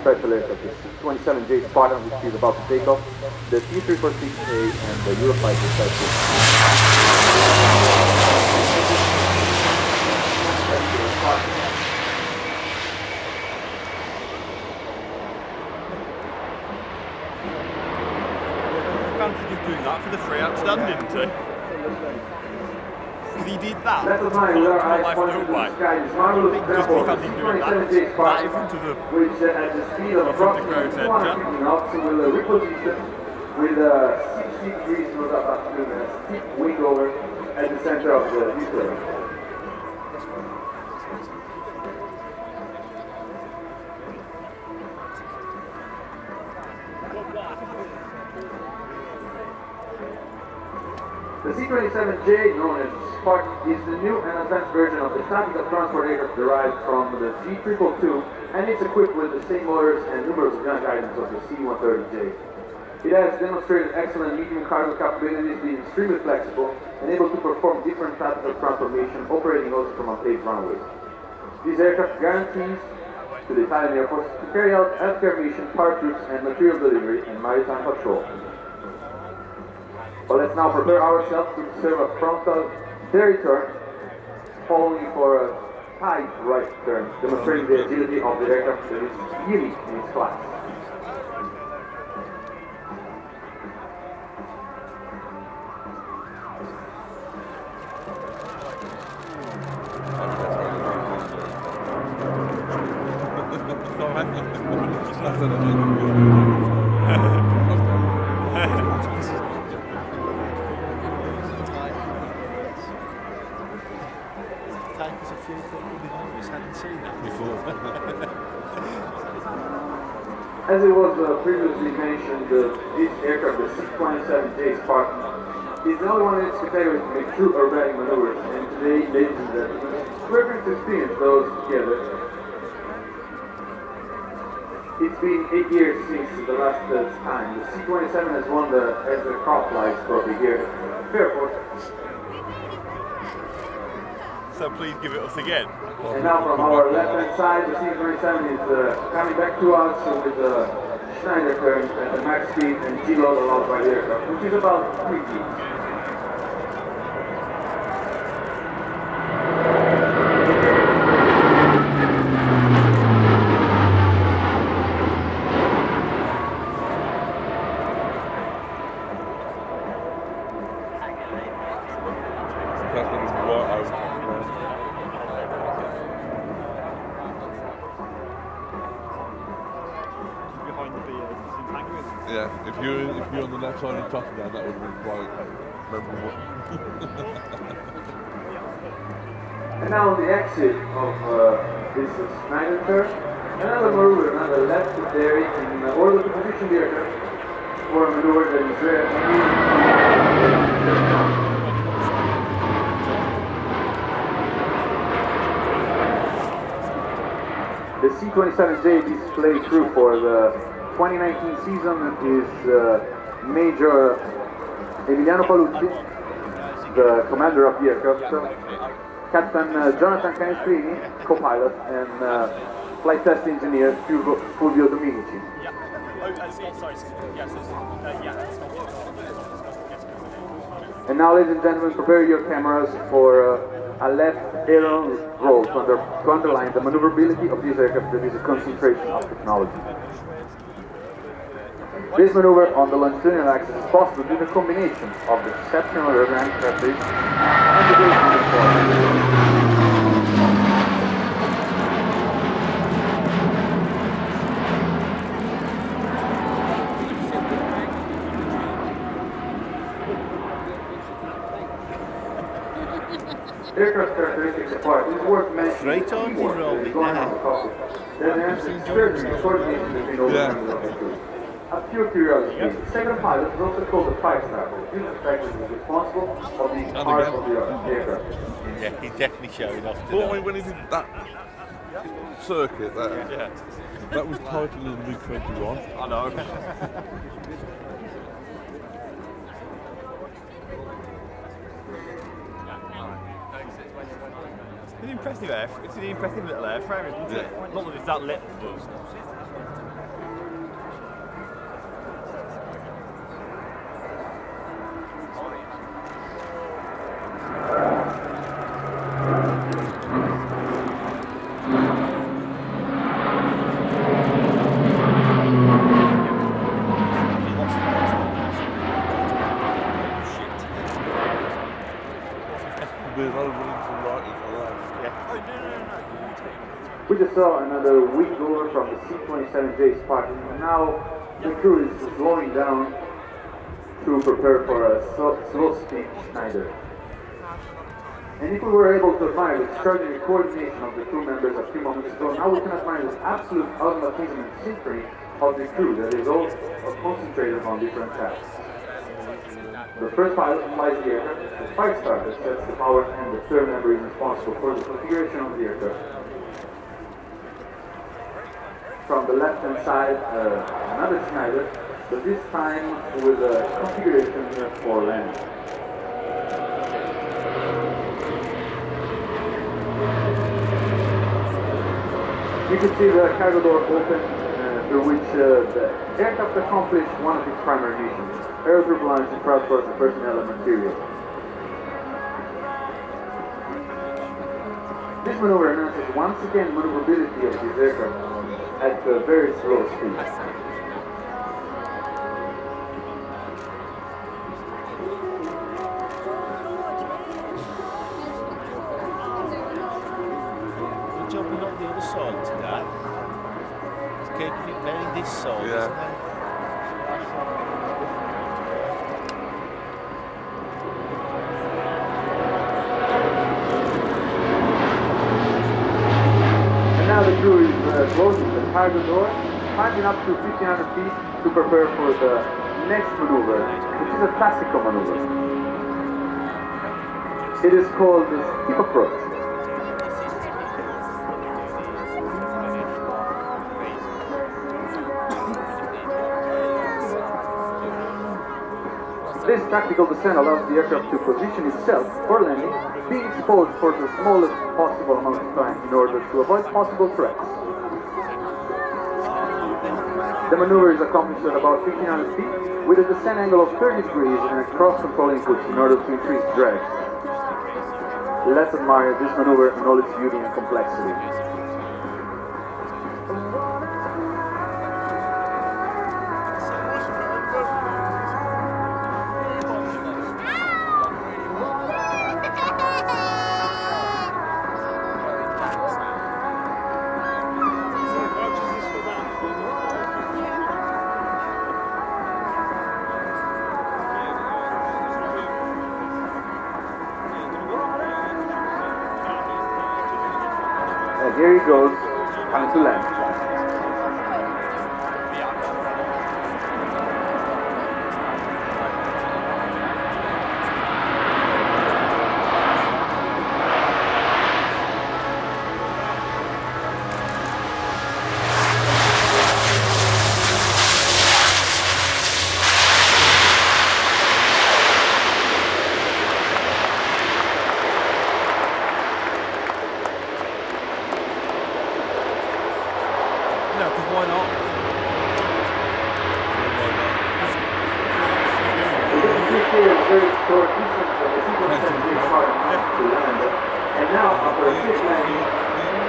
special aircraft, the C-27J Spartan, which is about to take off, the T-346A, and the Eurofighter 2. advantage of doing that for the free outstanding, didn't he? Did that. To the time it our life pointed to to away. the sky. This marvelous Just example of if the I didn't do it, C-27J that- that in front of the- which at the speed of in front of the crowd centre. 250 knots will with a 60 degrees up altitude and a steep wing over at the center of the fuselage. The C-27J, known as Spark, is the new and advanced version of the tactical transport aircraft derived from the G222 and it's equipped with the same motors and numerous gun guidance of the C-130J. It has demonstrated excellent medium cargo capabilities, being extremely flexible and able to perform different types of transformation, operating also from unpaved runways. This aircraft guarantees to the Italian Air Force to carry out healthcare mission, power troops, and material delivery and maritime patrol. But let's now prepare ourselves to serve a frontal tail turn, following for a tight right turn, demonstrating the agility of the aircraft that is unique in its class. hadn't seen that before. As it was uh, previously mentioned, uh, this aircraft, the C-27J Spartan, is the only one in its category to make true aerobatic maneuvers. And today, ladies and gentlemen, we're going to experience those together. It's been eight years since the last uh, time. The C-27 has won the as the crop lights for the year. So please give it us again. And now from our left-hand side, the C-27 is uh, coming back to us with the Schneider turn at the max speed and deload allowed by the aircraft, which is about 3 feet. Catherine's what I Behind the beard, it's entangling. Yeah, if you on the left side of top down, that would have been quite memorable. And now on the exit of uh, this uh, Schneider turn, another maneuver, another left there in uh, order to position the aircraft for a maneuver that is very The C-27J display crew for the 2019 season is uh, Major Emiliano Palucci, the commander of the aircraft, Captain uh, Jonathan Canestrini, co-pilot, and uh, flight test engineer Fulvio, Fulvio Dominici. And now, ladies and gentlemen, prepare your cameras for uh, a left aileron roll to, under, to underline the maneuverability of this aircraft that is a concentration of technology. This maneuver on the longitudinal axis is possible due to the combination of the exceptional aerodynamic characteristics and the great performance. Aircraft characteristics apart, it is worth mentioning Three the times is it going now. on the cockpit. There is extraordinary coordination between all the Yeah. members of the crew. A pure curiosity, the second pilot is also called the fire sniper. This effect is responsible for the heart of the the aircraft. yeah, he definitely showing off But today. when he did that circuit, that Yeah. that was titled as the Big 21. I know. It's an impressive air. It's an impressive little airframe, isn't it? Yeah. Not that it's that little, but saw another wing over from the C-27J spot, and now the crew is slowing down to prepare for a slow, speed Schneider. And if we were able to admire the extraordinary coordination of the crew members a few moments ago, now we can admire the absolute automatism and synchrony of the crew that is all concentrated on different tasks. The first pilot flies the aircraft, the flight star that sets the power, and the third member is responsible for the configuration of the aircraft. From the left hand side, uh, another Schneider, but this time with a configuration for landing. You can see the cargo door open, uh, through which uh, the aircraft accomplished one of its primary missions, air turbulence and transport the personnel and material. This maneuver announces once again maneuverability of this aircraft at a very slow speed. We're jumping up the other side today. It's keeping it very this side, Yeah. isn't it? And now the crew is uh, closing the door, climbing up to 1500 feet to prepare for the next maneuver, which is a tactical maneuver. It is called the steep approach. This tactical descent allows the aircraft to position itself for landing, being exposed for the smallest possible amount of time in order to avoid possible threats. The maneuver is accomplished at about 1500 feet with a descent angle of 30 degrees and a cross control inputs in order to increase drag. Let's admire this maneuver and all its beauty and complexity. Here he goes, coming very short distance of the people part to land. And now, after a landing,